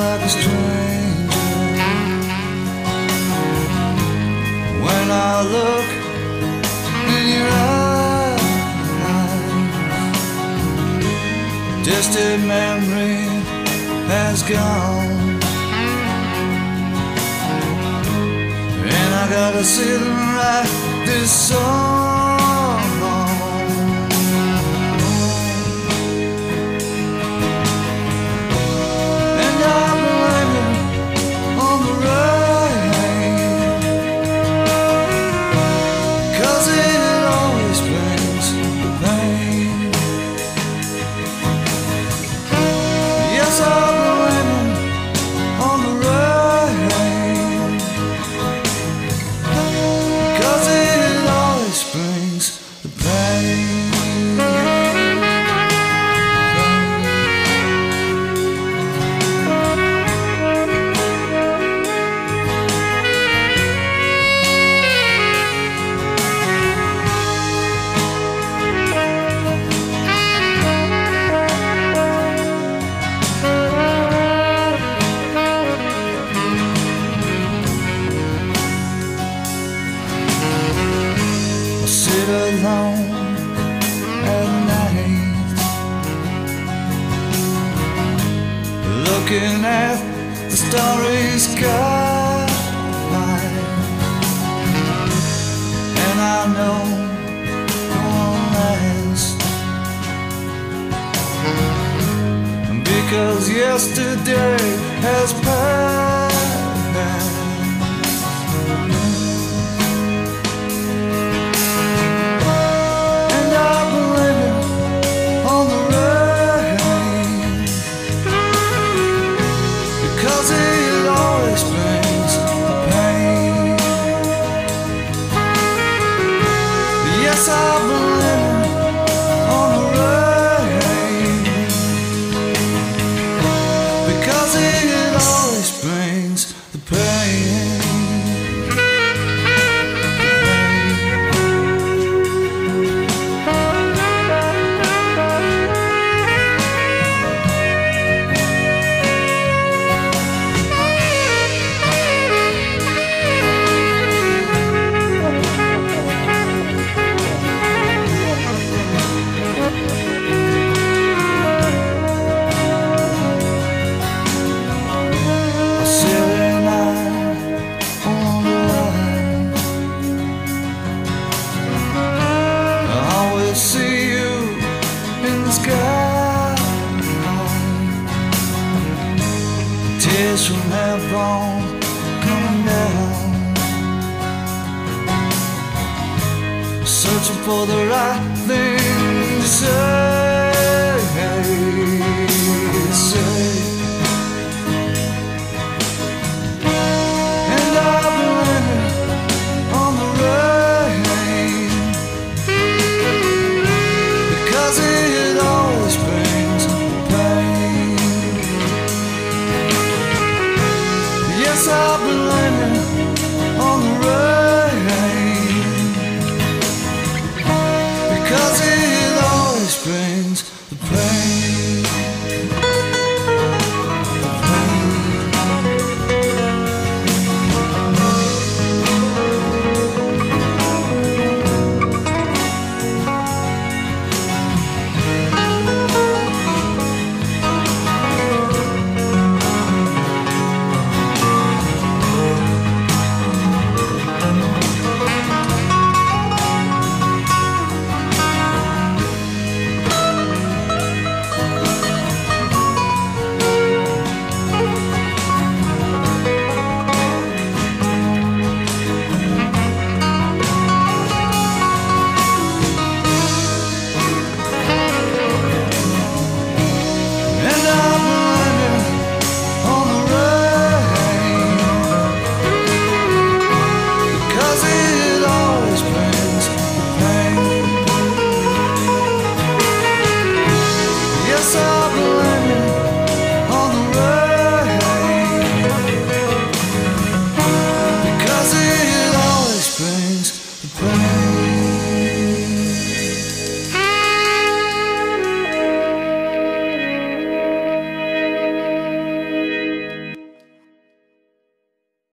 like a stranger when I look in your eyes. Distant memory has gone, and I gotta sit and write this song. Alone at night, looking at the starry sky, and I know it won't last because yesterday has passed. Because it always brings the pain Tears from heaven coming down. Searching for the right thing to say.